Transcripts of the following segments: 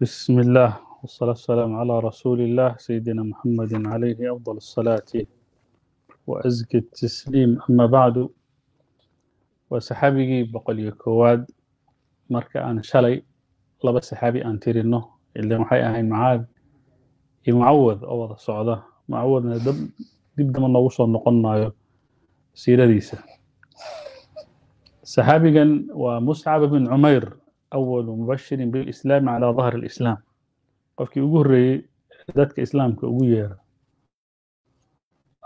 بسم الله والصلاة والسلام على رسول الله سيدنا محمد عليه أفضل الصلاة وأزكى التسليم أما بعد وسحابي بقول يكواد مركا أنا شلي لبا سحابي أن تيرينو اللي محي أهين معاد معوذ أوض الصعودة معوذ دب دب دم الله وصل نقلنا سيرة ديسة سحابي ومسعب بن عمير awalu mubashirin bilislaami calaa dahri alislaam qofkii ugu horreeyey dadka islaamka ugu yeera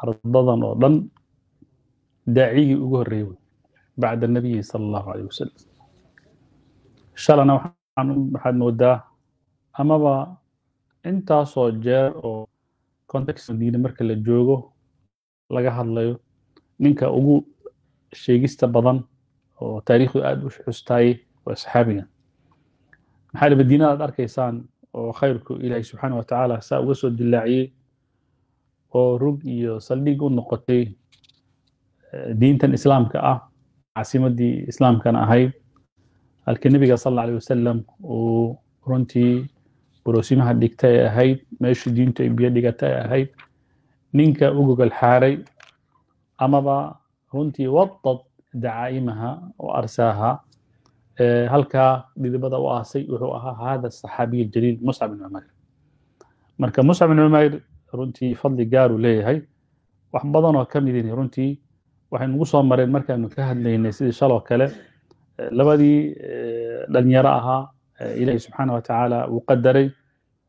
ardadan oo dhan daacigii ugu horreeyey wey bacda nabiyi sala allahu caleyh wasalam shalana waxaad moodaa amaba intaasoo jeer oo context madiine marka la joogo laga hadlayo ninka ugu sheegista badan oo taariikhdu aada u xustaayey waa saxaabigan. Maxaa madiina aad arkaysaan oo khayrku ilaahay subxaana wa tacaala saa uga soo dilaaciyey oo rug iyo saldhig u noqotay diintan islaamka ah caasimadii islaamkana ahayd. Halka nebiga sal alla alay wasalam uu runtii borosimaha dhigta ee ahayd meeshii diintu ay biyo dhigata ee ahayd ninka u gogol xaaray amaba runtii wadad dacaa'imaha oo arsaaha halkaa dhidibada u aasay wuxuu ahaa hada saxaabiy aljaliil muscab bin cumayr marka muscab bin cumayr runtii fadli gaaruu leeyahay wax badan oo ka midin runtii waxay nagu soo mareen markaanu ka hadlaynay sidii shaloo kale. Labadii dhalinyaro ahaa ilaahi subxaana wa tacaala uu qadaray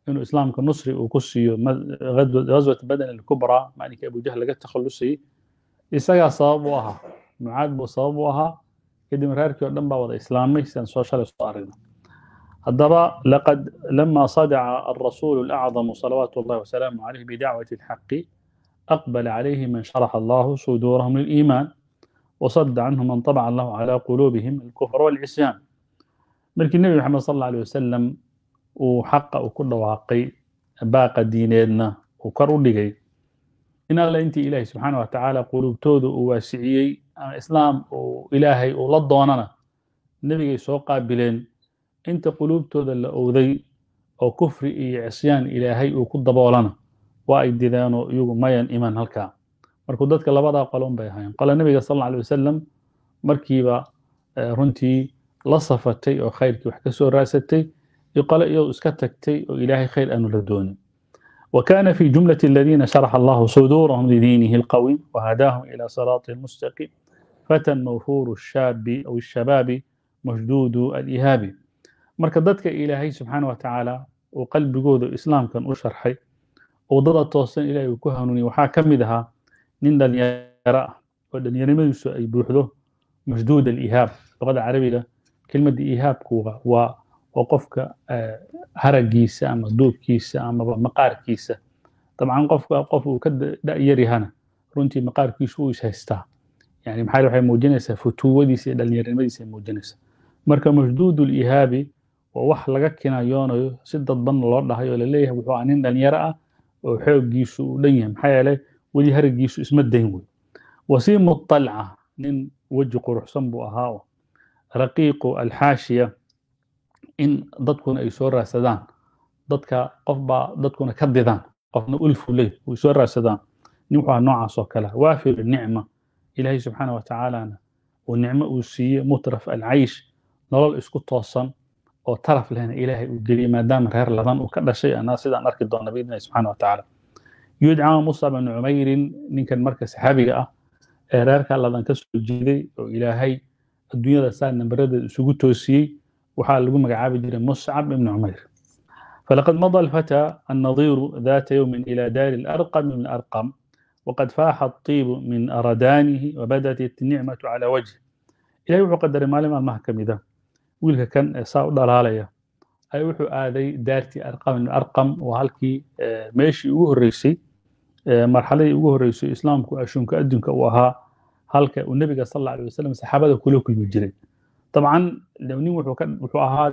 inuu islaamka nusri uu ku siiyo ghazwat badan alkubraa maalinkii abujahl laga takhalusayey isagaa sabab u ahaa mucaad buu sabab u ahaa kadib reerkii oo dhan baa wada islaamay sidaan soo shalay soo aragno haddaba laqad lama sadaca alrasuulu alacdamu salawaatu allahi wasalaamu caleyh bidacwati alxaqi aqbala calayhi man sharaxa allahu suduurahum liliimaan وصد عنهم من طبع الله على قلوبهم الكفر والعصيان markii nebi maxamed sal alla alay wasalam uu xaqa uu ku dhawaaqay baaqa diineedna uu kor u dhigay in alla intii ilaahay subxaana wa tacaala quluubtooda uu waasiciyey ama islaam uu ilaahay uu la doonana nebigay soo qaabileen inta quluubtooda la owday oo kufri iyo cisyaan ilaahay uu ku daboolana waa ay dideenoo iyagu mayan iman halkaa markuu dadka labadaa qolon bay ahaayeen qole nebiga sal alla alay wasalam markiiba runtii la safatay oo khayrkii wax ka soo raasatay iyo qole iyadu iska tagtay oo ilaahay khayr aanu la doonin وكان في جملة الذين شرح الله صدورهم لدينه القويم وهداهم إلى صراط المستقيم fatan mawhuuru shaabi aw shabaabi mashduudu alihaabi marka dadka ilaahay subxaana wa tacaala uu qalbigooda islaamkan u sharxay oo waddada toosan ilahay uu ku hanuuniye waxaa ka mid ahaa nin dhallinyaro ah oo dhallinyarnimadiisu ay buuxdo mashduud alihaab luqada carabiga kelmadda ihaabku waa oo qofka haragiisa ama duubkiisa amaba maqaarkiisa dabcan qofka qof uu ka da'yarihana runtii maqaarkiisu wuu ishaystaa yani maxaa waxay muujinaysaa futuwadiisa iyo dhalinyarinimadiisa ay muujinaysaa marka mashduudu lihaabi waa wax laga kinayoonayo si dadban loo dhahay oo la leeyahay wuxuu ah nin dhalinyaro ah oo xooggiisu uu dhan yahay maxaa yeelay weli haragiisu isma dayn wey wasiimu طalca nin weji quruxsan buu ahaa oo raqiiqu alxaashiya in dadkuna ay soo raadsadaan dadka qof dadkuna ka didaan qofna ulfu ley way soo raadsadaan nin wuxuu ahaa noocaas oo kale waafiru nicma ilaahay subxaana watacaalana uu nicmo uu siiye mutraf alcaysh nolol isku toosan oo taraf lehna ilaahay uu geliyey maadaama reer ladan uu ka dhashay. Anaa sidaan arki doona biidnillahi subxaana wa tacaala. Yudcaa musa bin cumeyrin ninkan marka saxaabiga ah ee reerka ladan ka soo jeeday oo ilaahay adduunyada saa nambaradeed isugu toosiyey waxaa lagu magacaabi jiray muscab ibn cumayr. Falaqad mada alfataa annadiiru daata yowmin ila daari alarqami min arqam waqad faaxa atiibu min aradaanihi wabadat nicmatu calaa wajhi ilahay wuxuu qadaray maalin maalmaha ka mid a wiilka kan ee saa u dhalaalaya ay wuxuu aaday daartii arqam ibn arqam waa halkii meeshii ugu horreysay marxaladii ugu horreysay islaamku ashuunka adduunka uu ahaa halka uu nebiga sal alla alay wasalam saxaabada kula kulmi jiray dabcan nin wuxuu ahaa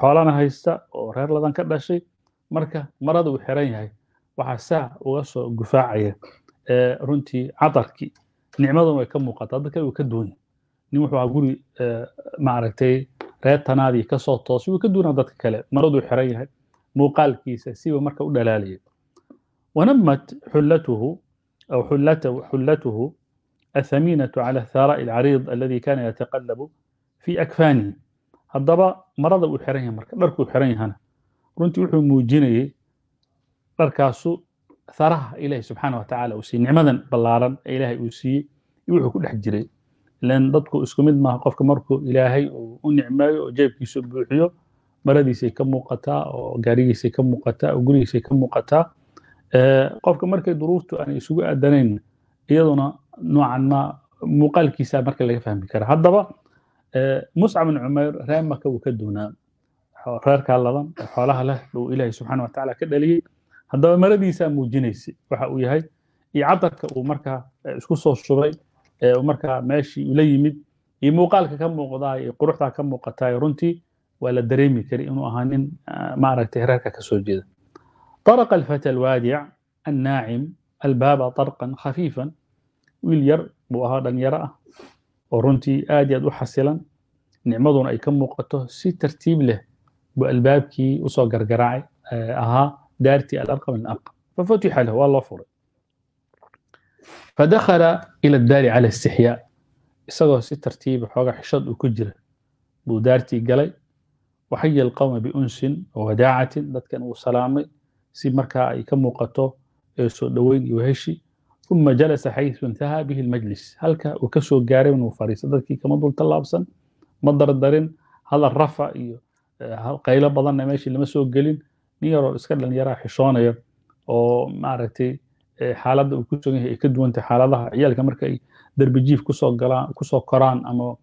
xoolana haysta oo reer ladan ka dhashay marka marada uu xiran yahay waxaa saa uga soo gufaacaya runtii cadarkii nicmadan way ka muuqataa dadka uu ka duwan nin wuxuu ahaa guri maaragtay reer tanaadii kasoo toosay wuu ka duwanaa dadka kale maraduu xiran yahay muuqaalkiisa siba marka u dhalaalaya wanamat xullatuhu aw xullatahu xullatuhu الثمينة على الثراء العريض الذي كان يتقلب في أكفانه haddaba marada uu xiran yahay marka dharkuu xiran yahana runtii wuxuu tharaha ilaahay subxaana wa tacaala uu siiyey nicmadan ballaaran ee ilaahay uu siiyey wuxuu ku dhex jiray. Ilan dadku isku mid maaha qofka markuu ilaahay uu u nicmeeyo oo jeebkiisu buuxiyo maradiisay ka muuqataa oo gaarigiisay ka muuqataa oo gurigiisay ka muuqataa qofka markay duruuftu aanay isugu aadanayn iyaduna noocan ma muuqaalkiisa marka laga fahmi kara haddaba muscab bin cumayr reer maka wuu ka duunaa. Reerkaa ladan xoolaha leh buu ilaahay subxaana watacaala ka dhaliyey haddaba maradiisaa muujinaysay waxa uu yahay iyo cadarka uu markaa isku soo shubay ee markaa meeshii ula yimid iyo muuqaalka ka muuqdaa iyo quruxdaa ka muuqataa runtii waa la dareemi kari inuu ahaa nin maaragtay reerka ka soo jeeda طرق الفتى الوادع الناعم الباب طرقا خفيفا wiil yar buu ahaa dhalinyaro ah oo runtii aad iyo aad u xasilan nicmaduna ay ka muuqato si tartiib leh buu albaabkii usoo gargaraacay ahaa daartii alarqam alarqam fafutixa lahu waa loo furay fadakhala ila daari cala istixyaa isagoo si tartiiba xooga xishad uu ku jira buu daartii galay waxaya alqawma biunsin wawadaacatin dadkan uu salaamay si markaa ay ka muuqato soo dhoweyn iyo heshi ثم جلس حيث انتهى به المجلس هلك وكسو غاري من فريسة dadkii kama dul tallaabsan ma dardarin hadal rafa iyo qaylo badanna meeshii lama soo gelin nin yaroo iska dhalinyaraa xishoonaya oo maaragtay xaaladda uu ku sugan yahay ay ka duwantay xaaladaha ciyaalka marka ay derbijiif ku soo galaan ku soo koraan ama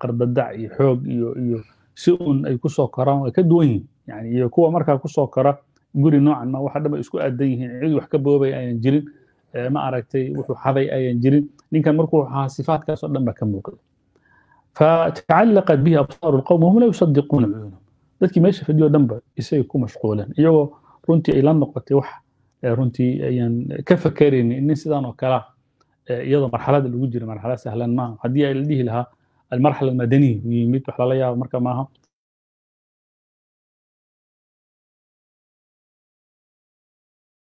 qardadac iyo xoog iyo iyo si un ay ku soo koraan way ka duwan yihiin. Yani iyo kuwa markaa ku soo kora guri noocan ma waxa dhan isku aadan yihiin cid wax ka boobay ayaan jirin ma aragtay wuxuu xaday ayaan jirin. Ninkan markuu ahaa sifaatkaas oo dhan baa ka muuqday fatacallaqat bihi absaaru lqowm wahum laa yusadiquuna cuyunahum dadkii meesha fadhiyo dhanba isagay ku mashquuleen iyagoo runtii ay la noqotay wax runtii ayaan ka fakeraynin nin sidan oo kala iyadoo marxalada lagu jira marxalad sahlan maaha. Haddii ay la dhihi lahaa almarxala almadaniy u yimid wax lala yaabo marka maaha.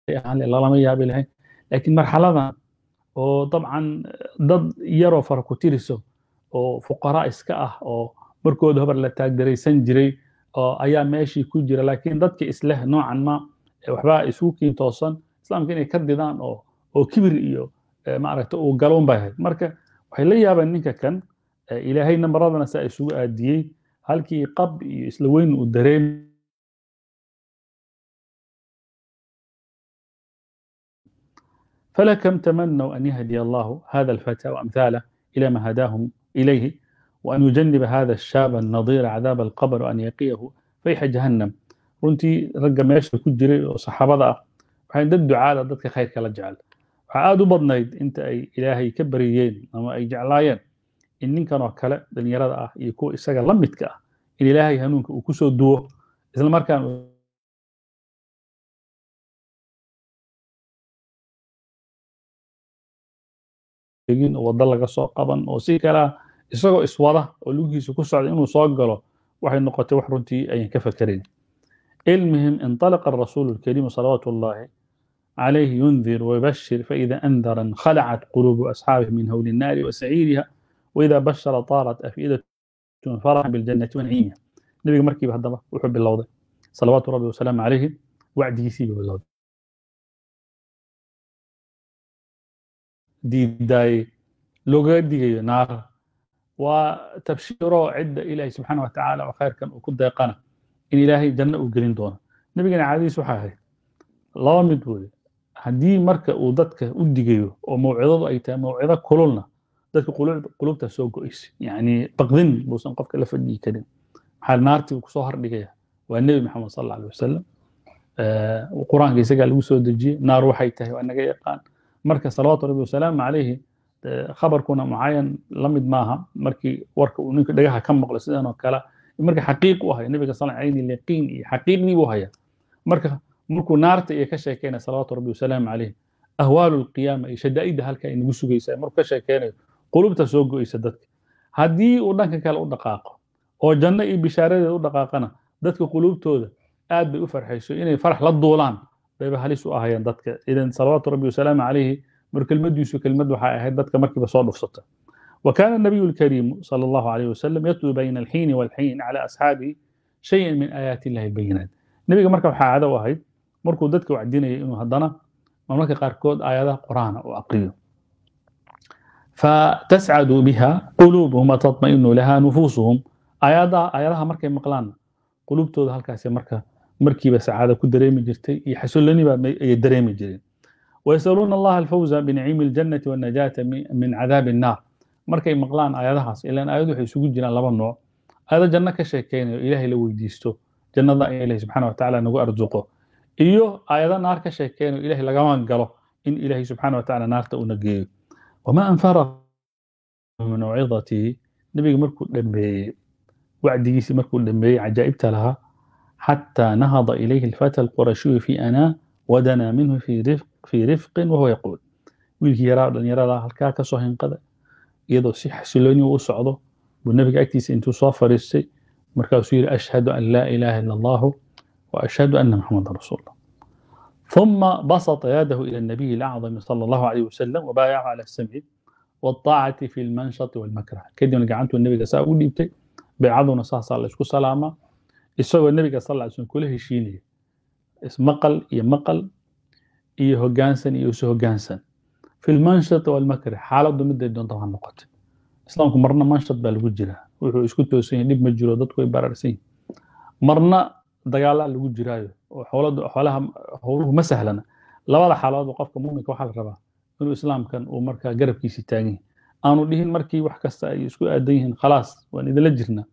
Lalama yaabi lahayn. Laakiin marxaladan oo dabcan dad yaroo fara ku tiriso oo fuqaraa iska ah oo markooda hobar la taagdaraysan jiray oo ayaa meeshii ku jira laakiin dadka isleh noocan ma waxbaa isugu kiin toosan islaamka inay ka didaan oo oo kibir iyo maaragta uu galoon bay ahayd marka waxay la yaabeen ninka kan ilaahayna maradana saa isugu aadiyey halkii qab iyo isla weyn uu dareem فلكم تمنوا أن يهدي الله هذا الفتى وأمثاله إلى ما هداهم إليه وأن يجنب هذا الشاب النظير عذاب القبر وأن يقيه فيح جهنم runtii ragga meesha ku jiray oo saxaabada ah waxay dad ducaada dadka khayrka la jecel waxaa aada u badnayd inta ay ilaahay ka bariyeen ama ay jeclaayeen in ninkan oo kale dhalinyarada ah iyo kuwa isaga la midka ah in ilaahay hanuunka uu kusoo duwo isla markaan wado laga soo qaban oo si kalea isagoo iswada oo lugihiisa ku socda inuu soo galo waxay noqotay wax runtii ayaan ka fakerayn المهم انطلق الرسول الكريم صلوات الله عليه ينذر ويبشر فإذا أنذر انخلعت قلوب أصحابه من هول النار وسعيرها وإذا بشر طارت أفئدة فرح بالجنة ونعيمها نبي مركب هذا وحب الله صلوات ربي وسلام عليه وعد يسيب بالله diidaayey looga digayo naara waa tabshiiro cidda ilaahay subxaana wa tacaala oo khayrkan uu ku deeqana in ilaahay janno uu gelin doono nebigana caadadiis waxaa ahayd laba mid weye haddii marka uu dadka u digayo oo mawcidadu ay tahay mawcido kululna dadka qulubta soo go'aysa yacni baqdin buusan qofka la fadhiyi karin maxaa naartii ku soo hordhigaya waa nebi maxamed sal alla alay wasalam qur'aanka isagaa lagu soo dejiyey naar waxay tahay waa naga yaqaan marka salawaatu rabbi wasalaamu calayhi khabarkuna mucayan la mid maaha markii warka uu ninka dhagaha ka maqlo sidan oo kale marka xaqiiq u haya nabiga sal ayni yaqiin iyo xaqiiqdii buu haya marka markuu naarta iyo ka sheekeynaya salawaatu rabbi wasalaamu calayhi ahwaalu lqiyaama iyo shadaa'idda halka ay nagu sugaysa markuu ka sheekeynayo qulubta soo go'aysa dadka haddii uu dhanka kale u dhaqaaqo oo janno iyo bishaaradeeda u dhaqaaqana dadka qulubtooda aad bay u farxayso inay farax la duulaan bayba halis u ahayeen dadka idan salawaatu rabbi wasalaamu calayhi mar kelmadiisu kelmad waxay ahayd dadka markiiba soo dhufsata وكان النبي الكريم صلى الله عليه وسلم يتلو بين الحين والحين على أصحابه شيئا من آيات الله البينات نبيga marka waxaa caado u ahayd markuu dadka wacdinayay inuu haddana marmarka qaarkood aayadaha qur'aana u aqriyo فتسعد بها قلوبهم وتطمئن لها نفوسهم آيادها آيادها markay maqlaan qulubtooda halkaasi marka markiiba sacaada ku dareemi jirtay iyo xasillooniba ay dareemi jireen wayasaluuna allaha alfawza biniciimi aljannati wannajaata min cadaabi innaar markay maqlaan aayadahaas ilaan aayad waxay isugu jiraan laba nooc aayado janno ka sheekaynayo ilaahay la weydiisto jannada in ilahi subxana watacala nagu arzuqo iyo aayado naar ka sheekaynayo ilahay lagama galo in ilaahay subxana watacala naarta una geeyo wamaa anfara mawcidatihi nebiga markuu dhameeyey wacdigiisii markuu dhameeyey cajaa'ibta lahaa xataa nahada ilayhi alfata alqurashiyu fi anaa wadanaa rifqin wahuwa yaquul wiilkii yaraa dhalinyarada halkaa kasoo hinqada iyadoo si xasilooni u socdo buu nabiga agtiisa intuu soo fariistay markaasuu yidhi ashhadu an laa ilaaha ila allahu wa ashhadu anna muxamadan rasuulullah ثم بسط يده إلى النبي الأعظم صلى الله عليه وسلم وبايعه على السمع والطاعة في المنشط والمكره كدي نقعنت النبي صلى الله عليه وسلم بيعضنا صلى الله عليه وسلم isagoo nabiga sal lla slm kula heshiinaya ismaqal iyo maqal iyo isu hoggaansan. Fi lmanshat xaaladdu miday doonta ha noqotay. Islaamku marna manshat baa lagu jiraa wuxuu isku toosan yahay dhib ma jiro dadku way baraarsan yihiin marna dagaalaa lagu jiraayo oo xoolaha howluhu ma sahlana. Labada xaaladood qofka muminka waxaa la rabaa inuu islaamkan uu markaa garabkiisi taagan yahay. Aanu dhihin markii wax kasta ay isku aadan yihiin khalaas waan idinla jirnaa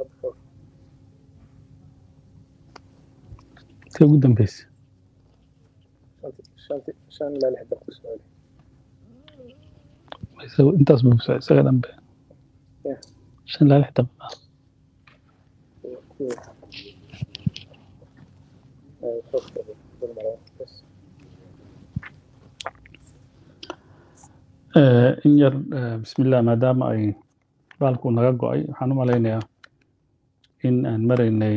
أكثر تيو قدام بيس؟ شان لا لحد أقل سؤالي انت اصبر بسرعة سرعه لمبه عشان لا لحد أقل آه، إنجر آه، بسم الله ما دام أي بالكون رجو أي حنوم علينا in aan maraynay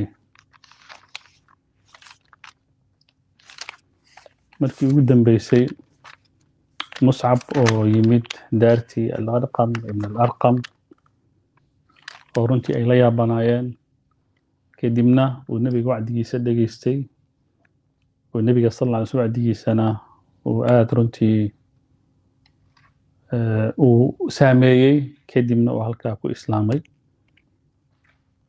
markii ugu dambeysay muscab oo yimid daartii alarqam ibn alarqam oo runtii ay la yaabanaayeen. Kadibna uu nebiga wacdigiisa dhegeystay oo nebiga sal alla alay sl wacdigiisana uu aada runtii eh, uu saameeyey. Kadibna uu halkaa ku islaamay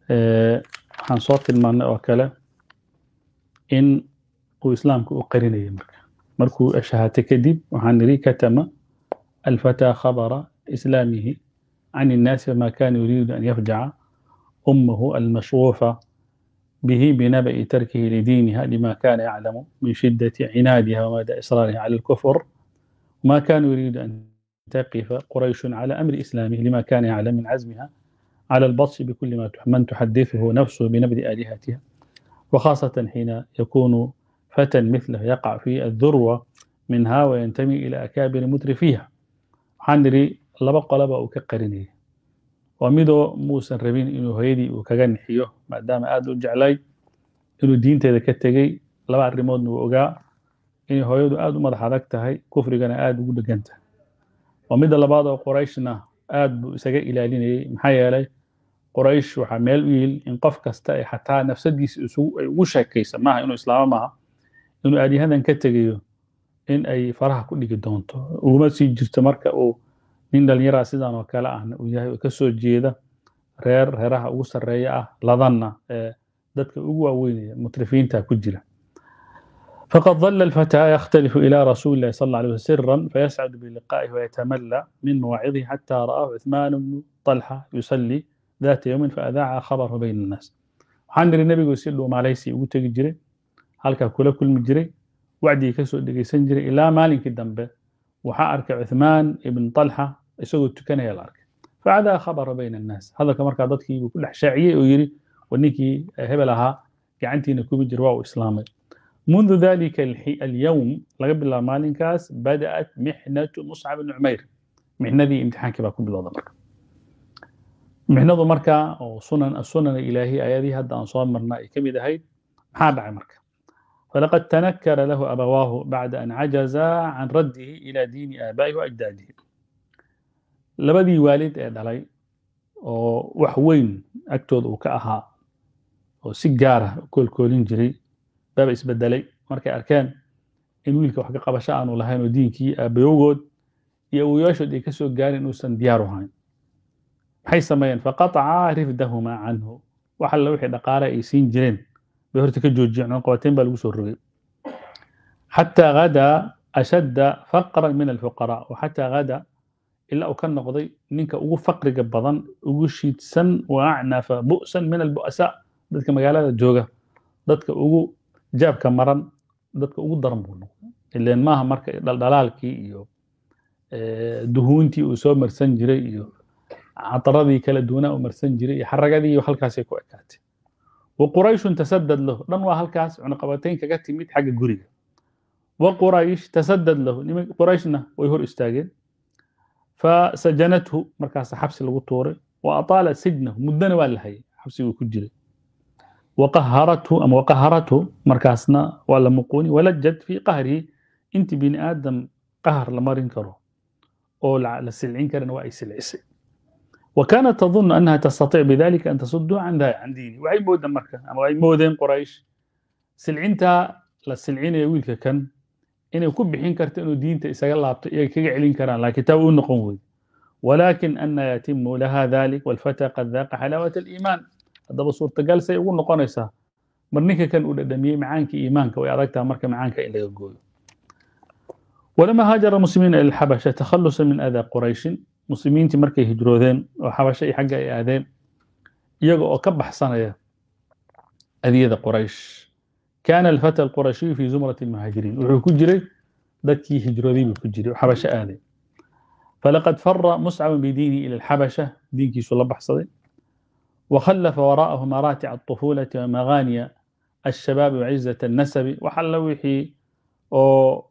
waxaan soo tilmaannay oo kale in uu islaamka u qarinayay marka markuu shahaatay kadib waxaan nidhi katama alfataa can الناس فما كان يريد أن يفجع أمه المشغوفة به بنبأ تركه لدينها لما كان يعلم من شدة عنادها ومدى إصرارها على الكفر. وما كان يريد أن تقف قريش على أمر إسلامه لما كان يعلم من عزمها. على البطش بكل ما تح- من تحدثه نفسه بنبذ آلهتها وخاصة حين يكون فتى مثله يقع في الذروة منها وينتمي إلى أكابر مترفيها waxaan nidhi laba qolaba uu ka qarinayay waa midoo muusan rabin inuu hooyadii uu kaga nixiyo maadaama aada u jeclay inuu diinteeda ka tegey laba arrimoodna uu ogaa inay hooyadu aada u madax adag tahay kufrigana aada ugu dhegan tahay waa midda labaad oo qorayshna aada buu isaga ilaalinayay. Maxaa yeelay qoraysh waxaa meel u yil in qof kasta ay xataa nafsadiisa ay ugu sheekaysa maaha inuu islaamo maaha inuu aadyahadan ka tegayo in ay faraha ku dhigi doonto. Uguma sii jirto marka uu nin dhallinyaraa sidan oo kale ahna uu yahay oo ka soo jeeda reer reeraha ugu sarreeya ah ladanna ee dadka ugu waaweynaya mutrifiinta ku jira فقد ظل الفتى يختلف إلى رسول الله صلى الله عليه وسلم سرا فيسعد بلقائه ويتملى من مواعظه حتى رآه عثمان بن طلحة يصلي ذات يوم فأذاع خبره بين الناس waxaan niri nebigu isidhuu maalaysi ugu tegi jiray halkaa kula kulmi jiray wacdigii kasoo dhegeysan jiray ilaa maalinkii dambe waxaa arkay cuthmaan ibn talxa isagoo tukanaya la arkay facadaa khabara bayna annaas hadalka markaa dadkii buu ku dhex shaaciyey oo yidhi wa ninkii hebel ahaa gacantiina kubi jira waa uu islaamay mundu dalika alyowm laga bilaabo maalinkaas bada'at mixnatu muscab bni cumeyr mixnadii imtixaankii baa ku bilowda marka mixnadu marka oo sunan asunana ilaahi ayadii hadda aan soo marna ay ka mid ahayd maxaa dhacay marka falaqad tanakara lahu abawaahu bacda an cajazaa can raddihi ila diini aabaa'ihi waajdaadihi labadii waalid ee dhalay oo wax weyn agtooda baaba isbedelay. Markay arkeen in wiilka wax ka qabasho aanu lahayn oo diinkii aabayowgood iyo awoyaashood ay ka soo gaarin inuusan diyaar u hayn maxay sameeyeen? Faqaطacaa rifdahumaa canhu. Wax alle wixii dhaqaale ay siin jireen. Bay horta ka joojiyeen cunqabateyn baa lagu soo rogay. Xataa gadaa ashadda faqran min alfuqaraa wa xataa gadaa ilaa uu ka noqday ninka ugu faqriga badan ugu shiidsan wa acnafa bu'san min albu'asaa dadka magaalada jooga dadka ugu jaabka maran dadka ugu daran buu noqday. Ileen maaha marka dhaldhalaalkii iyo duhuuntii uu soo marsan jiray iyo cataradii kala duwanaa uu marsan jiray iyo xaragadii halkaasay ku ekaatay. Wa qurayshun tasadad lahu. Dhan waa halkaas cunaqabatayn kaga timid xagga guriga. Wa quraysh tasadad lahu. Qurayshna way hor istaageen. Fasajanathu markaas xabsi lagu tuuray. Wa ataala sijnahu muddana waa la hayay xabsiguu ku jiray وقهرته أم وقهرته مركاسنا ولا مقوني ولجت في قهره انت بني آدم قهر لما رنكره أو لسلعين كرن وأي سلعسي وكانت تظن أنها تستطيع بذلك أن تصده عن ذا عن ديني وأي مودن مركة أما أي مودن قريش سلعينتا لسلعين يويلك كان إنه يكون بحين كرت إنه دينتا إساق الله يكيق علين كران لكن تاو نقوم ولكن أن يتم لها ذلك والفتى قد ذاق حلاوة الإيمان haddaba suurtagal say ugu noqonaysaa mar ninka kan uu dhadhamiyey macaankii iimaanka way adagtaha marka macaanka in laga gooyo. Walamaa haajara muslimiina ila lxabasha takhalusa min adaa qurayshin. Muslimiintii markay hijroodeen oo xabasha iyo xagga ay aadeen iyaga oo ka baxsanaya adiyada quraysh. Kaana alfata alqurashiyu fii zumrati almuhaajiriin wuxuu ku jiray dadkii hijrooday buu ku jiray oo xabasho aaday. Falaqad fara muscaban bidiinihi ila alxabasha diinkiisu la baxsaday. وخلف وراءه مراتع الطفولة ومغاني الشباب وعزة النسب وحل وحي oo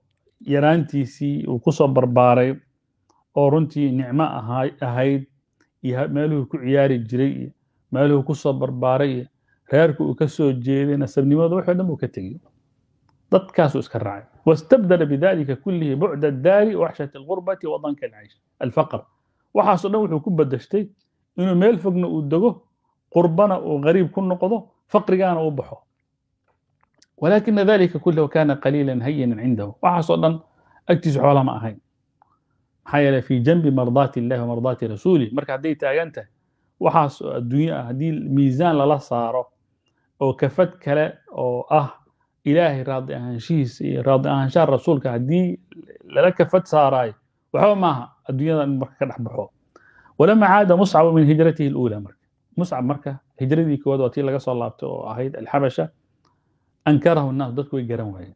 yaraantiisii uu ku soo barbaaray oo runtii nicmo ahayd iyo meeluhuu ku ciyaari jiray iyo meeluhuu ku soo barbaaray iyo reerku uu ka soo jeeday nasabnimada waxoo dhan buu ka tegey dadkaasuu iska raacay wastabdala bidalika kullihi bucda addaari waxshat algurbati wadanka alcaysh alfaqr waxaasoo dhan wuxuu ku badashtay inuu meel fogna uu dego qurbana uu qariib ku noqdo faqrigaana u baxo. Walakina dalika kullahu kana qaliilan hayinan cindahu. Waxaasoo dhan agtiisu xoola ma ahayn. Maxaa yeele fi janbi mardaati illahi wa mardaati marka hadday taagan tahay waxaas oo ah haddii miisaan lala saaro oo kafad kale oo ah ilaahay raadi ahaanshihiisa iyo raadi ahaanshaha rasuulka haddii lala kafad saaraayo waxba maaha. Adduunyada in marka ka dhex baxo. Walama caada muscabu min hijratihi اlula marka muscab marka hijradii koowaad waa tii laga soo laabtay oo ahayd alxabasha ankarahu nnaas dadku way garan waayeen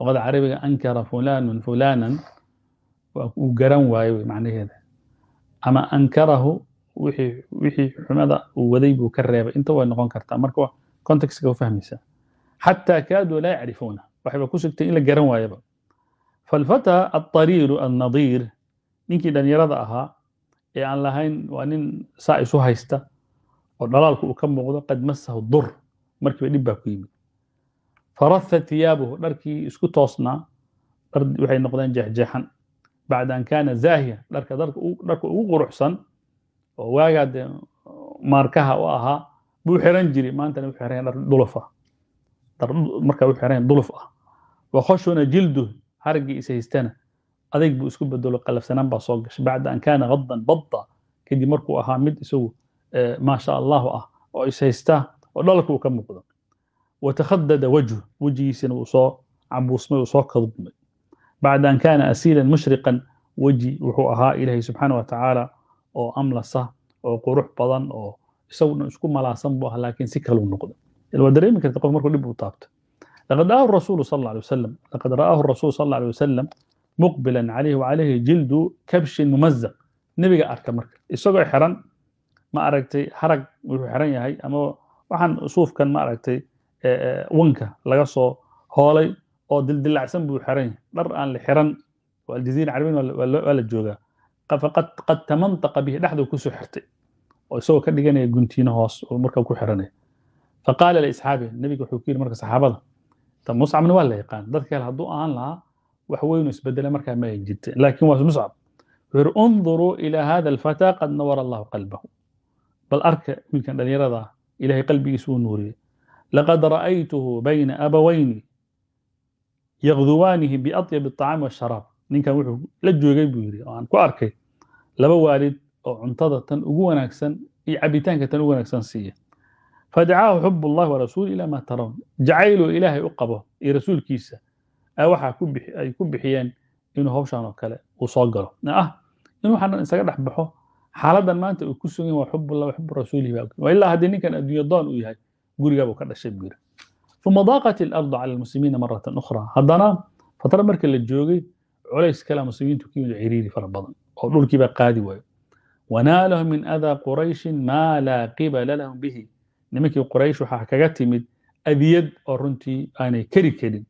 luqada carabiga ankara fulanun fulaanan uu garan waaye wey macnaheeda ama ankarahu wixii wixii xumada uu waday buu ka reebay inta way noqon kartaa marka contextka u fahmaysaa xataa kaaduu laa yacrifuuna waxayba ku sugtay in la garan waayaba falfataa altariiru annadiir ninkii dhallinyarada ahaa ee aan lahayn waa nin saa isu haysta oo dhalaalku uu ka muuqdo qad masahu dur markiiba dhib baa ku yimid. Faraha tiyaabuhu dharkii isku toosnaa waxay noqdeen jeexjeexan. Bacda an kaana zaahiya dharka dharka ugu quruxsan oo waagaa dee maarkaha u ahaa buu xiran jiray. Maantana wuxuu xiran dhar duluf ah. Dhar marka wuxuu xiran duluf ah. Wa khashuna jilduh harigii is haystana adayg buu isku bedelo qalafsanaan baa soo gashay. Bacda an kaana hadan badda kadib markuu ahaa mid isagu maasha allahu ah oo ishaystaa oo dhalka uu ka muuqdo. Watakhadada wajhu wejigiisina uu soo cabuusmay uu soo kadubmay bacda an kaana asiilan mushriqan weji wuxuu ahaa ilaahay subxaana watacaala oo amlasa oo qurux badan oo isaguna isku malaasan buu ah laakiin si kalu noqdo waa dareemi karta qof markuu dhib uu taabto. Laqad ra'aahu rasuulu sal alla alay wasalam laqad ra'aahu rasuulu sal alla alay wasalam muqbilan calayhi wacalayhi jildu kabshin mumazaq nebiga arka marka isagoo xiran ma aragtay harag wuxuu xiran yahay ama waxaan suufkan ma aragtay e, e, wanka laga soo hoolay oo dildilacsan buu xiran yahay. Dhar aan la xiran aljazira carabiyan waa la joogaa. Qad tamantaqa bihi dhexduu ku soo xirtay oo isagoo ka dhiganaya guntiino hoos oo marka ku xiranaya faqaala liasxaabi nabiga wuxuu ku yidhi marka saxaabada muscabna waa la yaqaan? Dadka kale hadduu ahaan lahaa wax weynu isbedela markaa ma ay jirta laakiin waa muscab wuxuu yidhi unduruu ilaa hada alfataa qad nawara allahu qalbahu bal arka wiilkan dhallinyarada ah إلهي قلبي يسوى نوري لقد رأيته بين أبوين يغذوانه بأطيب الطعام والشراب نين كان وحو لجو يجيبو يري وان كو أركي لبا والد أو عنتظة تن أقوى نكسن عبيتان كتن أقوى نكسن سية فدعاه حب الله ورسوله إلى ما ترون جعيله إلهي waxa ay ku bixiyeen inuu hawshan oo kale uu soo galo. Ah inuu xanan isaga dhex baxo xaaladan maanta uu ku sugan waa xubullah xubu rasuulihi baa ilaa haddii ninkan adduunya doon uu yahay gurigaabuu ka dhashay buu yidhi. Uma daaqat ilardu cala almuslimiina maratan ukhra. Haddana fatro markii la joogay culays kale muslimiintu ka yimid ciriiri fara badan oo dhulkiibaa qaadi waayo. Wanaalahum min adaa qurayshin maa laa qibala lahum bihi. Nimankii quraysh waxaa kaga timid adiyad oo runtii aanay kari karin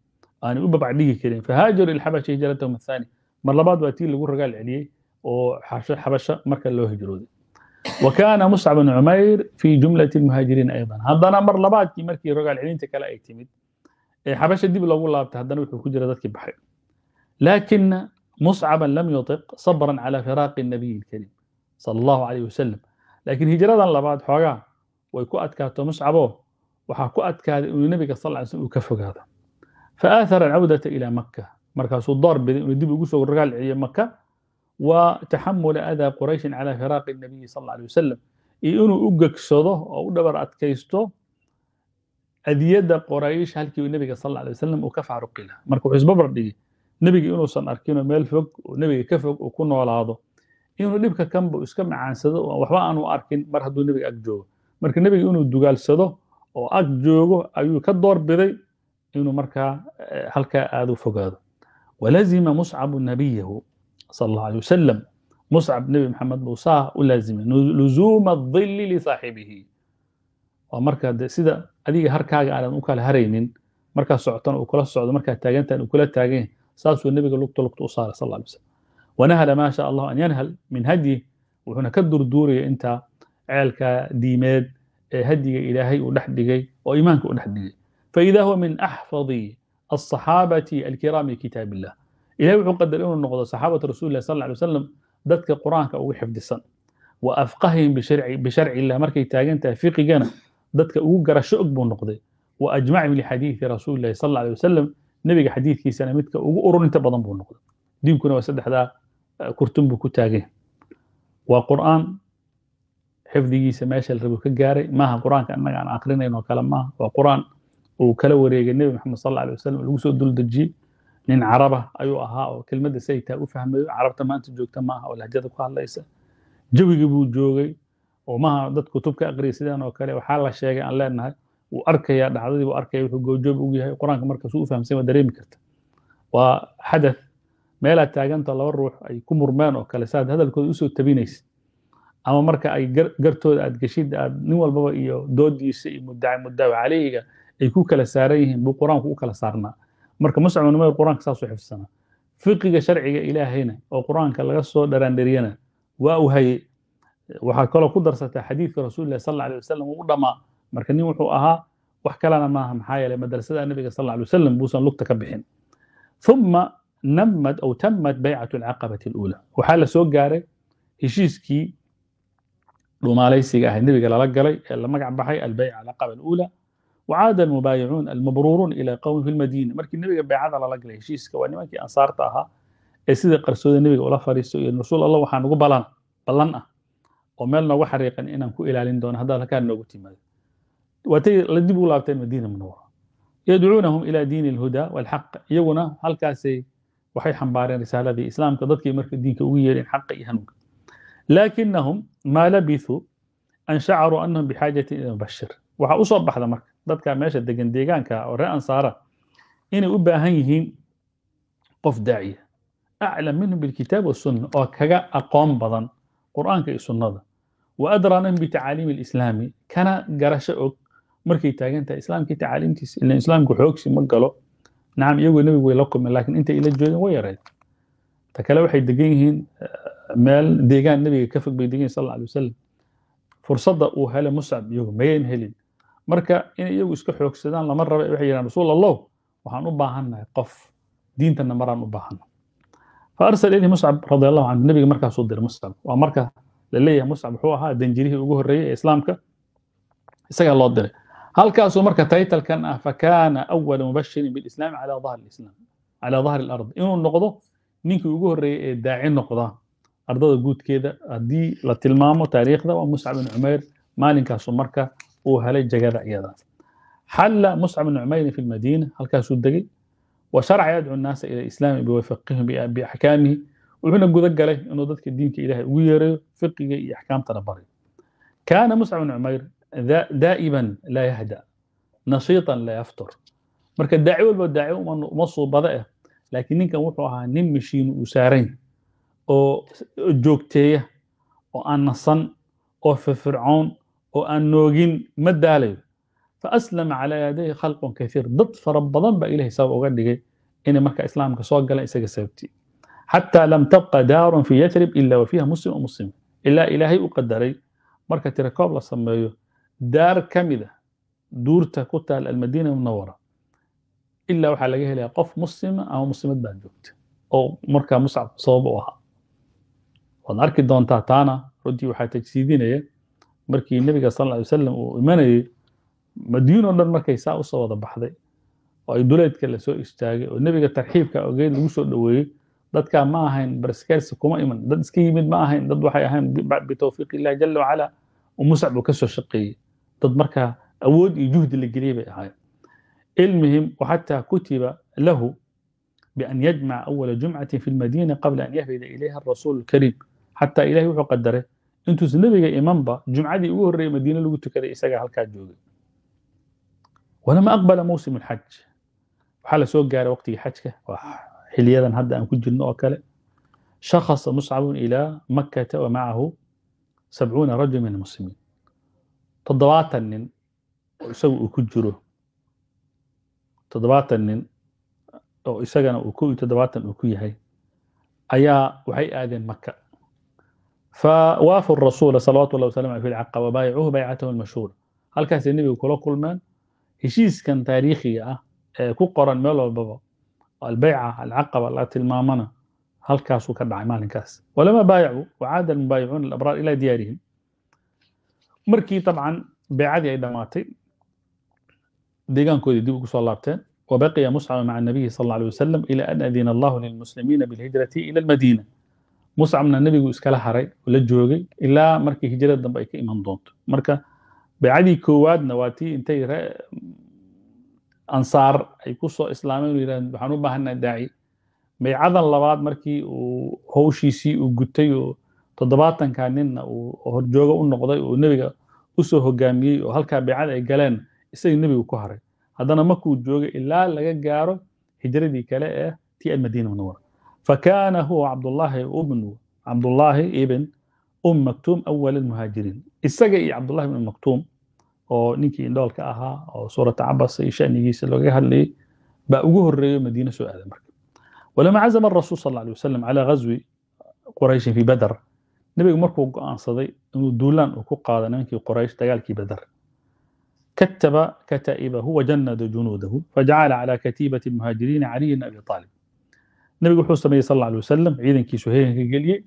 aanay u babacdhigi karin. Fahaajaru ilxabashi hijratahum athaani mar labaad baa tii lagu ragaal celiyey oo xabasha marka loo hijrooday. Wa kaana muscab bn cumayr fi jumlati lmuhaajiriin aydan. Haddana mar labaadkii markii ragaal celinta kale ay timid ee xabasha dib loogu laabtay haddana wuxuu ku jira dadkii baxay. Laakina muscaban lam yutiq sabran cala firaaqi nabiyi lkarim sala allahu alayh wasalam laakiin hijradan labaad xoogaa way ku adkaato muscabo waxaa ku adkaaday inuu nebiga sal ly slm uu ka fogaado faaathara alcawdata ilaa maka markaasuu door inuu dib ugu soo ragaal maka wa taxamula adaa qurayshin calaa firaaqi nabiyi sal alla alay wasalam iyo inuu u gegsado oo u dhabar adkaysto adiyadda qoraysh halkii nebiga sal alla alay wasalam uu ka facruqi lahaa marka wuxuu isbabar dhigay nebiga inuusan arkinoo meel fog nebiga ka fog uu ku noolaado inuu dhibka kanba iska macaansado oo waxba aanu arkin mar hadduu nebiga ag joogo marka nebiga inuu dugaalsado oo ag joogo ayuu ka doorbiday inuu markaa halkaa aada u fogaado walazima muscabu nabiyahu sal allahu alay wasalam muscab nebi maxamed buu saa u laazimay luzuuma adilli lisaaxibihi waa marka de sida adiga harkaaga aanad u kala haraynin markaa socotana uu kula socdo markaa taagantan uu kula taagan saasuu nebiga lugta lugta u saaray sal alay wasalam wanahala maa sha allahu an yanhal min hadyi wuxuuna ka durduuraya intaa ceelka diimeed ee hadiga ilaahay uu dhex dhigay oo iimaanka u dhex dhigay faida huwa min axfadi alصaxaabati alkiraam likitaab illah ilahay wuxuu qadar inuu noqdo saxaabata rasulilah sal alay wasalam dadka qur'aanka ugu xifdisan wa afqahihim bisharci illah markay taagan tahay fiqigana dadka ugu garasho og buu noqday wa ajmacihim lixadiidi rasulillahi sal alay wasalam nebiga xadiidkiisana midka ugu ururinta badan buu noqday diinkuna waa saddexdaa kurtun buu ku taagan waa qur'aan xifdigiisa meesha la rabo ka gaaray maaha qur'aanka annaga aan akrinayno kale maaha waa uu kala wareegay nebi maxamed sal alay wasalam lagu soo duldejiyey nin caraba ayuu ahaa oo kelmadda saytaa u fahmayo carabta maanta joogta maaha oo lahjada ku hadlaysa jawigii buu joogay oo maaha dad kutub ka aqriya oo kale waxaa la sheegay aan leenahay wuu arkayaa dhacdadii buu arkaya wuxuu goojoob ugu yahay qur'aanka markaasuu u fahamsan waa dareemi karta waa xadath meelaad taaganta laba ruux ay ku murmeen oo kale saad hadalkooda u soo tabinaysid ama marka ay gartooda aad geshid aad nin walbaba iyo doodiisa iyo muddaca muddaca ay ku kala saaran yihiin buu qur'aanku u kala saarnaa. Marka muscabn umayr qur'aanka saasuu xifdsanaa fiqiga sharciga ilaahayna oo qur'aanka laga soo dharaandheriyana waa uu hayey waxaad kaloo ku darsataa xadiidka rasuulilah sal alay wasalam uu u dhammaa marka nin wuxuu ahaa wax kalena maaha maxaa yeelay madrasada nabiga sal alay wasalam buusan lugta ka bixin. Uma namad aw tammat baycatu alcaqabati aluula waxaa la soo gaaray heshiiskii dhumaalaysiga ahayd nebiga lala galay ee la magac baxay albayca alcaqaba aluula وcaada almubaayicuun almabruuruun ilaa qowmi fi lmadiina markii nebiga beecada lala galay heshiiska waa nimankii ansaarta ahaa ee sida qarsooda nebiga ula fariisto iyo rasuul allah waxaa nugu balan ballan ah oo meel nooga xariiqan inaan ku ilaalin doono haddaad halkaa noogu timaado waatay la dib u laabteen madiina munawara yadcuunahum ilaa diini alhuda walxaq iyaguna halkaasay waxay xambaareen risaaladii islaamka dadkii marka diinka ugu yeedheen xaqa iyo hanuunka laakinahum maa labithuu an shacaruu dadka meesha degan deegaanka oo reer ansaara inay u baahan yihiin qof daaciya aclam minhum bilkitaab wasunna oo kaga aqoon badan qur'aanka iyo sunnada. Wa adraa minhum bitacaaliimi alislaami kana garasho og markay taagan tahay islaamkii tacaaliimtiisa ilan islaamku xoogsi ma galo. Nacam iyagoo nebigu way la kulmeen laakiin intay ila joogeen way yareed. Ta kale waxay degan yihiin meel deegaan nebiga ka fog bay degan yihiin sal alla alay wasalam fursadda uu helay muscab iyagu mayan helin marka in iyagu iska xoogsadaan lama raba waxay yidhahan rasuul allah waxaan u baahannahay qof. Diintana maraan u baahana fa arsal ilayhi muscab radi allahu canhu nebiga markaasuu diray muscab waa marka la leeyahay muscab wuxuu ahaa danjirihii ugu horreeyey ee islaamka isagaa loo diray. Halkaasuu marka taytalkan ah fakaana awala mubashirin bilislaami calaa dahri lislaam calaa dahri alard. Inuu noqdo ninkii ugu horreeyey ee daaci noqda. Ardada guudkeeda haddii la tilmaamo taariikhda waa muscab ibn cumayr maalinkaasuu marka uu helay jagada iyada. Xalla muscab bn cumayrin fi lmadiina halkaasuu degay. Wa sharaca yadcu nnaasa ila islaami biwafaqihim biaxkaamihi wuxuuna guda galay inuu dadka diinka ilahay ugu yeerayo fiqiga iyo axkaamtana baryo kaana muscab bn cumayr daa'iban laa yahda nashiitan laa yaftur. Marka daaci walba daaci uma suubada eh. Laakiin ninkan wuxuu ahaa nin mashiinu uu saarayn oo joogteeya oo aan nasan oo firfircoon oo aan noogin ma daalayo faaslama calaa yadayhi khalqun kaiir dad fara badan baa ilahay sabab uga dhigay inay marka islaamka soo galaan isaga sababtii xataa lam tabqa daarun fi yatrib ila wa fiiha muslim muslim. Ilaa ilaahay u qadaray marka tirakoob la sameeyo daar ka mid ah duurta ku taal almadiina munawara ilaa waxaa laga helaya qof muslima ama muslimad baa joogta oo markaa muscab sabab u ahaa. Waad arki doontaa taana runtii waxaa tajsiidinaya markii nebiga sal ly wasalam uu imanayey madiinoo dhan markay saa u soo wada baxday oo ay duleedka la soo istaagay oo nebiga tarxiibka ogeyd lagu soo dhaweeyey dadkaa ma ahayn barskeersi kuma iman dad iska yimid ma ahayn dad waxay ahayn bitowfiiq illahi jala wacala muscab uu ka soo shaqeeyey. Dad markaa awood iyo juhdi la geliyey bay ahayn ilmihim xataa kutiba lahu bian yajmaca awala jumcati fi lmadiina qabla an yahbida ilayha arasuulu lkariim xataa ilahay wuxuu qadaray intuusan nebiga imanba jumcadii ugu horreeyey madiine lagu tukaday isagaa halkaa joogay. Walama aqbala mawsim alxaj waxaa la soo gaaray waqtigii xajka xiliyadan hadda aan ku jirno oo kale. Shakhasa muscabun ilaa makkata wa macahu sabcuuna rajul min almuslimiin. Toddobaatan nin oo isagu uu ku jiro. Toddobaatan nin oo isagana uu kow iyo toddobaatan uu ku yahay. Ayaa waxay aadeen maka فوافوا الرسول صلوات الله وسلامه في العقبة وبايعوه بيعته المشهورة هل كان النبي كل كل من هشيس كان تاريخي اه ku qoran meel walbaba albayca alcaqaba la tilmaamana halkaasuu ka dhacay maalinkaas walama baayacuu wacaada almubaayicuuna alabraar ilaa diyaarihim markii dabcan beecadii ay dhammaatay deegaankoodii dib ugu soo laabteen وبقي مصعب مع النبي صلى الله عليه وسلم إلى أن أذن الله للمسلمين بالهجرة إلى المدينة muscabna nebigu iskala haray oo la joogay ilaa markii hijrada dambe ay ka iman doonto. Marka baycadii koowaadna waa tii intay ansaar ay ku soo islaameen u yidhahdeen waxaan u baahanaa daaci. Baycadan labaad markii uu howshiisii uu gutay oo toddobaatanka ninna uu horjoogo u noqday oo nebiga u soo hogaamiyey oo halkaa baycada ay galeen isagii nebigu ku haray. Haddana markuu joogay ilaa laga gaaro hijradii kale ee tii almadiina munawara فكان هو عبد الله ابن عبد الله ابن أم مكتوم أول المهاجرين إسجى عبد الله بن مكتوم oo ninkii indhoolka ahaa oo suurata cabas iyo shanigiisa looga hadlayay baa ugu horreeyay madiina soo aaday marka walama cazama الرسول صلى الله عليه وسلم على غزو قريش في بدر nebigu markuu go'aansaday inuu duulaan uu ku qaado nimankii quraysh dagaalkii badar كتب كتائبه وجند جنوده فجعل على كتيبة المهاجرين علي بن أبي nabiga wuxuu sameeyey sal alay wasalam ciidankiisu heeganka geliyey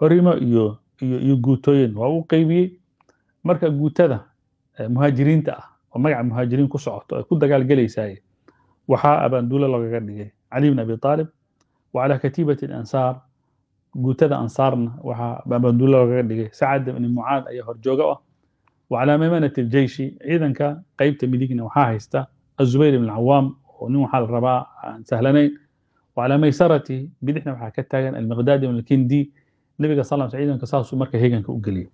horimo iyo iyo iyo guutooyin. Waa u qeybiyey marka guutada eh, muhaajiriinta ah oo magaca muhaajiriin ku socoto ay ku dagaalgelaysaye waxaa abaanduulo loogaga dhigay. Cali bn abi aalib wa katiibati ansaar. Guutada ansaarna waxaa abaanduulo loogaga dhigay. Sacad bni mucaad ayaa horjooga ah wa calaa mamanati ciidanka qeybta midigna waxaa haysta. Azubayr ibn alcawaam oo nin waxaa la rabaa aan sahlanayn calaa maysarati bidixna waxaa ka taagan almiqdaadi alkindi nabiga sal ciidanka saasuu marka heganka u geliye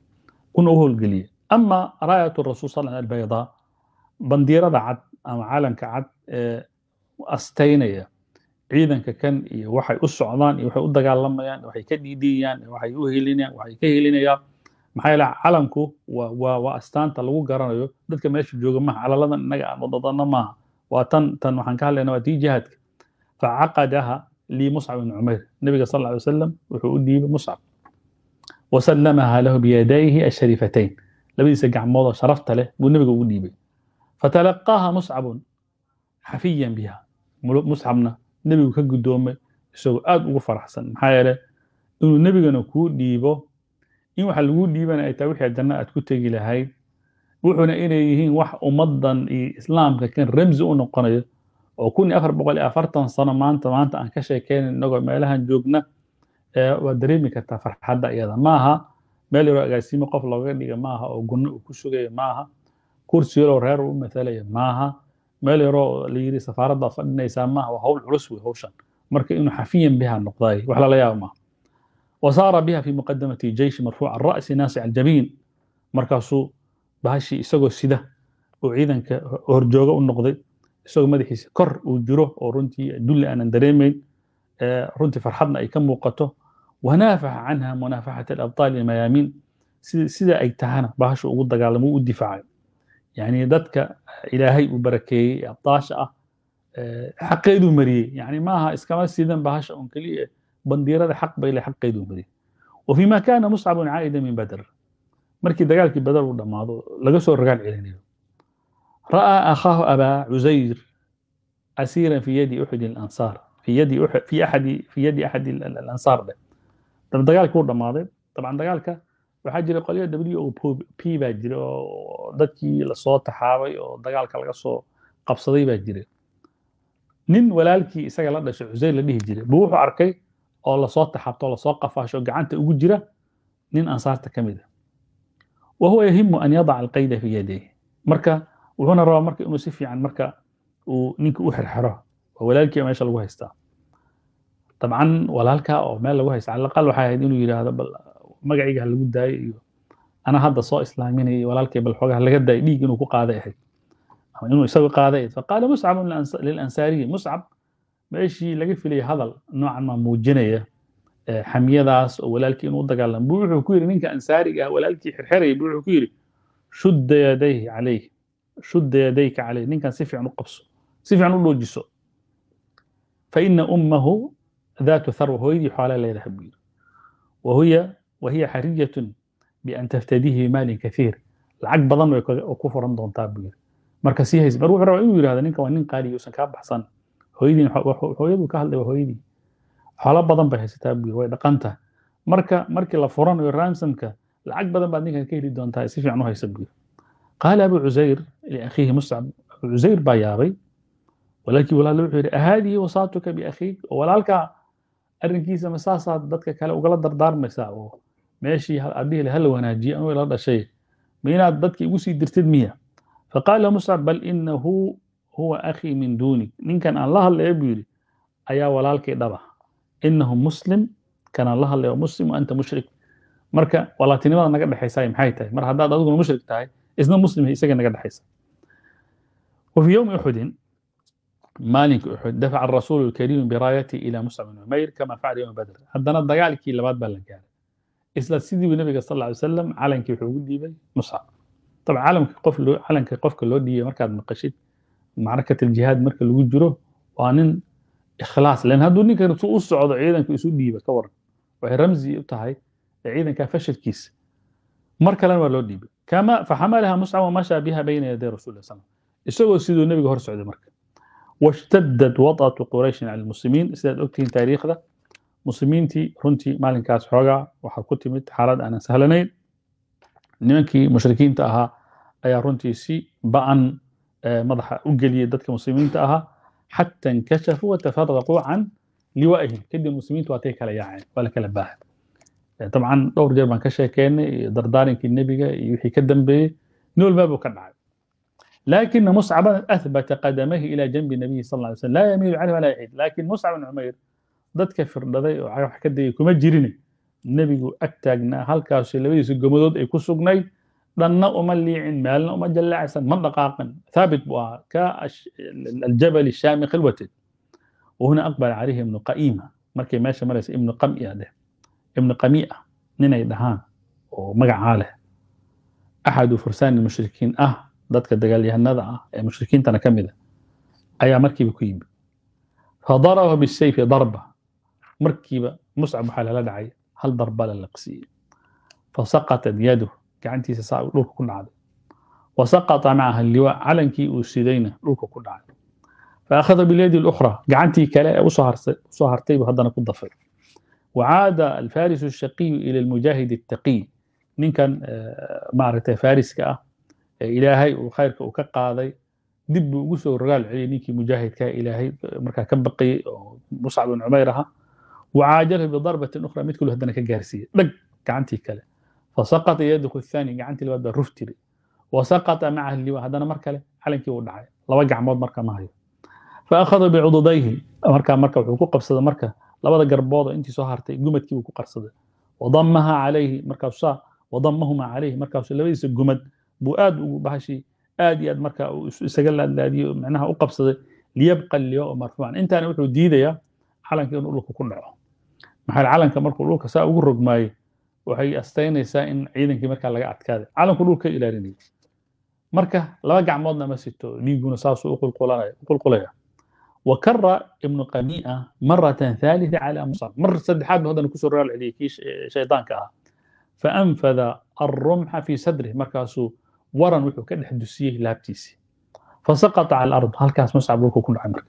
kuna u howlgeliye ama raayat rasul sal albayda bandiirada cad ama calanka cad ee astaynaya ciidanka kan iyo waxay u socdaan iyo waxay u dagaalamayaan waxay ka dhiidiyayaan waxay u helinayaan waxay ka helinayaan maxaa yeele calanku waa waa waa astaanta lagu garanayo dadka meesha jooga maaha calaladan innaga aan wadadana maaha waa tan tan waxaan ka hadlaynaa waa tii jihaadka facaqadaha lii muscab bn cumayr nabiga sal ly wasalam wuxuu u dhiibay muscab wasalamaha lahu biyadayhi asharifatayn labadiisa gacmoodoo sharafta leh buu nabiga ugu dhiibay fatalaqaaha muscabun xafiyan biha muscabna nebigu ka guddoomay isagoo aad ugu faraxsan maxaa yeele inuu nebigana kuu dhiibo in waxa lagu dhiibana dhiibanaya taa wixii janna aad ku tegi lahayd wuxuuna inay yihiin wax ummaddan iyo islaamka kan ramsi u noqonayo oo kun iyo afar boqol iyo afartan sano maanta maanta aan ka sheekeyna inagoo meelahan joogna waad dareemi kartaa farxadda iyada. Maaha meel yaroo agaasimo qof looga dhiga maaha oo gunno uu ku sugaya maaha kursi yaroo reer uu matalaya maaha meel yaroo la yiri safaaraddaad fadhinaysaa maaha waa hawl culus wey hawshan. Marka inuu xafiyan biha noqdaay wax lala yaaba maaha wasaara biha fi muqadamati jeyshi marfuuca ra'si naasic aljabiin. Markaasuu bahashii isagoo sida oo ciidanka horjooga u noqday isagoo madaxiisa kor uu jiro oo runtii dulli aanan dareemayn runtii farxadna ay ka muuqato. Wanaafaxa canha munaafaxat alabtaali mayaamiin sida ay tahana bahasha ugu dagaalamo u difaacayo yani dadka ilaahay uu barakeeyey abtaasha ah xaqeeduu mariyey. Yani maaha iskama siidan bahasha un keliya bandiirada xaq bayle xaqeeduu mariyey. Wafima kana muscabun caa'ida min badr. Markii dagaalkii badar uu dhammaado laga soo rogaal celinayo رأى أخاه أبا عزير أسيرا في يد أحد الأنصار في يد أحد في أحد في يد أحد الأنصار ده طبعا دقال كور ماضي طبعا دقالك waxaa jira qolyo w o p baa jira oo dadkii lasoo taxaabay oo dagaalka laga soo qabsaday baa jira nin walaalkii isaga la dhashay cuseyr la dhihi jiray buu wuxuu arkay oo lasoo taxaabto lasoo qafaasho gacanta ugu jira nin ansaarta ka mid a wahuwa yahimu an yadaca alqayda fi yadayh marka wuxuuna rabaa marka inuu si fiican marka uu ninka u xirxiro oo walaalkii meesha lagu haystaa. Dabcan walaalka oo meel lagu haysta calaqal waxay ahayd inuu yidhaahdo bal magacayga ha lagu daayo iyo ana hadda soo islaaminayay walaalkay bal xoogaha laga daayay dhiig inuu ku qaaday ahayd. Ama inuu isagu qaaday faqaala muscab lilansaariyi muscab meeshii laga filayay hadal noocan maa muujinaya xamiyadaas oo walaalkii inuu u buu wuxuu ku yidhi ninka ansaariga ah walaalkii xirxirayay buu wuxuu ku yidhi shudda yadayhi calayh shuda yadayka caleyh ninkan si fiican u qabso si fiican u dhoojiso faina ummahu daatu harwa hooyadii xoolaa leedahay buu yidhi wahiya wahiya xariyatun bian taftadihi bimaalin kaiir lacag badan way ku furan doontaa buu yidhi marka sii hays mar wuxuu rabaa inuu yidhahdo ninkan waa nin qaaliya uusan kaa baxsan hooyadiin hooyaduu ka hadlay waa hooyadii xoolo badan bay haysataa buu yidhi way dhaqanta marka markii la furanayo raamsamka lacag badan baad ninkan ka heli doontaa si fiican u haysa buu yidhi qaala abu cusayr liakhiihi muscab abu cusayr baa yaabay walaalkii walaal wuxuu yidhi ahaadihi wasaatuka biakhiik oo walaalkaa arrinkiisa ma saasaad dadka kale ugala dardaarmaysaa oo meeshii aabihii hala wanaajiye anuu ila dhashay ma inaad dadka igu sii dirtid miya faqaala muscab bal inahu huwa akhii min duunik ninkan aan la hadlaya buu yidhi ayaa walaalkay dhaba inahu muslim kanaan la hadlaya muslim wa anta mushrik marka walaaltinimada naga dhexaysaa maxay tahay mar haddaad adiguna mushrik isna muslim isaga naga dhexaysa وفي يوم أحد مالك أحد دفع الرسول الكريم برايته إلى مصعب بن عمير كما فعل يوم بدر حدنا الدقال كي لباد بلن إسلا سيدي بالنبي صلى الله عليه وسلم علن كي حقود دي مصعب طبعا علم قف لو علن كي قف لو دي مركز نقشيد معركة الجهاد مركز لو جرو وانن إخلاص لأن هادو نيك رسول الصعود عيدا كي يسود ديبا كور وهي رمزي بتاعي عيدا كفشل كيس مركز لن ولو ديبا kama faxamalaha muscan wamasha biha bayna yaday rasul sl isagoo siduu nebiga hor socday marka washtadad wadatu qurayshin cala lmuslimiin sidaad ogtihiin taariikhda muslimiintii runtii maalinkaas xoogaa waxaa ku timid xaalad aanan sahlanayn nimankii mushrikiinta ahaa ayaa runtii si ba'an madaxa u geliyay dadka muslimiinta ahaa xata inkashafuu watafaraquu can liwa'ihim kadib muslimiintu waatay kala yaaceen waa la kala baahan dabcan dhowr jeer baan ka sheekeenay iyo dardaarinkii nebiga iyo wixii ka dambeeyey nin walbaabuu ka dhacay. Lakina muscaban ahbata qadamahi ila janbi nabiyi sal ly sl laa yamiilu calih walaa yaciid. Laakin muscab bn cumayr dadka firdhaday oo wax ka degay kuma jirin nebigu agtaagnaa halkaasu labadiisa gomadood ay ku sugnay dhanna uma liicin maalna uma jallacsan ma dhaqaaqin. Thaabit buu ahaa ka aljabali shaami khilwateed wahuna aqbala calayhi ibnu qaima markay meesha maraysa ibnu qami adeh ibn qamiica ninay dhahaan oo magacaa leh axadu fursaani mushrikiin ah dadka dagaalyahanada ah ee mushrikiintana ka mida ayaa markiiba ku yimid fadaraba bisayfi darba markiiba muscab waxaa lala dhacay hal darba la laqsiiyey fasaqatat yaduh gacantiisa saa dhulka ku dhacday wasaqata macaha liwa calankii uu sidayna dhulka ku dhacay faakhada bilyadi lukhra gacantii kale ee u soo hartay buu haddana ku dafay وعاد الفارس الشقي إلى المجاهد التقي من كان معركة فارس كأ إلهي وخيرك وكقاضي دب وسو الرجال علي نيكي مجاهد كا إلهي مركا كبقي مصعب بن عميرها وعاجله بضربة أخرى مثل هذا كجارسية دق قعنتي كلا فسقط يده الثاني قعنتي الواد رفتري وسقط معه اللي هذا مركله حلنكي ودعي لوقع مود مركا ما هي فأخذ بعضديه مركا مركا وحقوق labada garbood oo intii soo hartay gumadkii buu ku qarsaday. Wadamaha calayhi markaasu wadamahuma calayhi markaasu labadiisa gumad buu aad ugu bahashi aad iyo aad marka isaga laadlaadiyo micnaha u qabsaday liyabqa liyo marfuucan. Intaana wuxuu diidaya calanka inuu dhulka ku dhaco. Maxaa calanka markuu dhulka saa ugu rogmaayo waxay astaynaysaa in ciidankii markaa laga adkaaday. Calanku dhulka ilaalinaya marka laba gacmoodna ma sito dhiiguna saasuu uqulqulaya وكر ابن قميئة مرة ثالثة على مصعب مرة سدحات هذا نكسر رال عليه كيش شيطان كها فأنفذ الرمح في صدره مركاسو ورن وحو كده حدثيه لابتيسي فسقط على الأرض هل كاس مصعب لكو كل عمر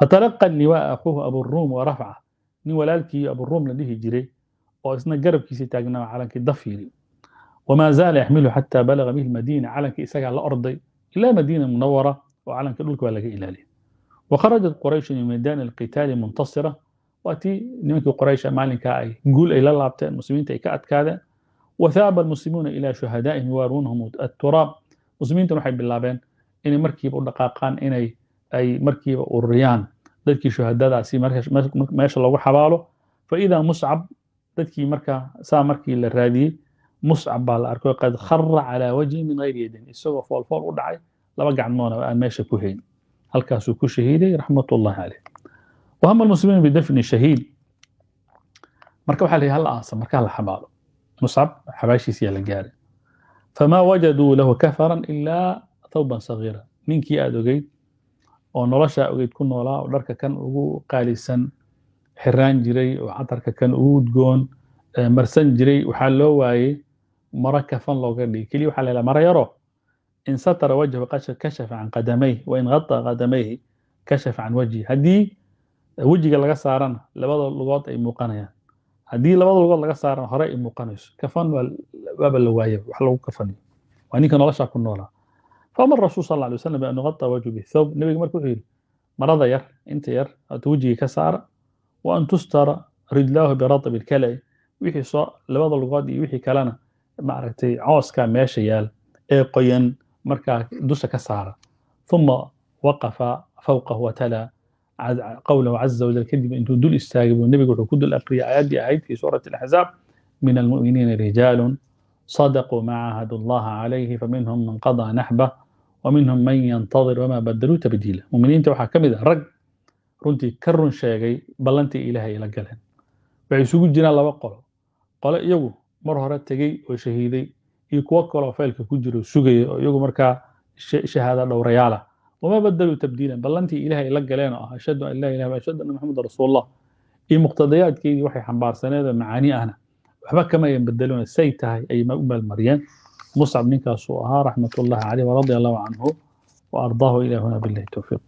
فتلقى اللواء أخوه أبو الروم ورفعه ني ولالكي أبو الروم لديه جري وإسنا قرب كيسي تاقنا على كي ضفيري وما زال يحمله حتى بلغ به المدينة على كي إساق على الأرض إلى مدينة منورة وعلى كي دولك بلغ إلى wakharajat qurayshun i meydaan alqitaali muntasira waatii nimankii quraysha maalinkaa ay guul ay la laabteen muslimiinta ay ka adkaadeen wathaaba almuslimuuna ilaa shuhadaa'ihim yuwaaruunahum atturaab muslimiintan waxay bilaabeen inay markiiba u dhaqaaqaan inay ay markiiba ururiyaan dadkii shuhadadaasi meesha loogu xabaalo faidaa muscab dadkii marka saa markii la raadiyey muscab baa la arko qad khara calaa wajhi min gayri yadin isagoo foolfool u dhacay laba gacmoona aan meesha ku hayn halkaasuu ku shahiiday raxmatullahi caleyh wahama almuslimiin bidafni shahiid. Marka waxaa la yidhi hal aasa markaa la xabaalo. Muscab xabaashiisiyaa la gaaray. Famaa wajaduu lahu kafaran ilaa thawban sagiira ninkii aad ogeyd oo noloshaa ogeyd ku noolaa oo dharka kan ugu qaalisan xiraan jiray oo catarka kan ugu udgoon marsan jiray waxaa loo waayey maro kafan looga dhigay. Keliya waxaa la yidhaha maro yaro in satara wajhu kashafa can qadamayh wain haa qadamayhi kashafa can wajhi haddii wejiga laga saarana labada lugood ay muuqanayaan haddii labada lugood laga saarana hore ay muuqanayso kafan waaba la waayaba wax lagu kafanayo waa ninka noloshaa ku noolaa faamar rasul sal alay wasalam an yuqataa wajhu bithawb nebiga marka wuxuu yidhi marada yar inta yar hata wejigii ka saara wa an tustara rijlaahu biradab ilkala-i wixii soo labada lugood iyo wixii kalena maaragtay cooska meesha yaal ee qoyan يال إيه قين مركا دوسة كسارة ثم وقف فوقه وتلا قوله عز وجل كذب انتم دول استاجبوا النبي يقول كل الأقرياء آيات آيات في سورة الأحزاب من المؤمنين رجال صدقوا ما عاهدوا الله عليه فمنهم من قضى نحبه ومنهم من ينتظر وما بدلوا تبديلا مؤمنين waxaa kamid ah rag runtii ka run sheegay ballantii ilaahay la galeen waxay isugu jiraan laba qolo qole iyagu mar hore tegey oo shahiiday iyo kuwo kaloo faylka ku jiro sugaya oo iyagu markaa shahaada dhowrayaala. Wama badaluu tabdiilan ballantii ilaah ay la galeen oo ah ashhadu an laa ilaha ashhadu anna maxamedan rasuulullah. Iyo muqtadayaadkeydii waxay xambaarsaneedoo macaani ahna. Waxba kama ayan bedeloona say tahay ayay u maalmariyeen. Muscab ninkaasuu ahaa raxmatullahi caleyh radia allahu canhu wa ardaahu ilahuna billahi towfiiq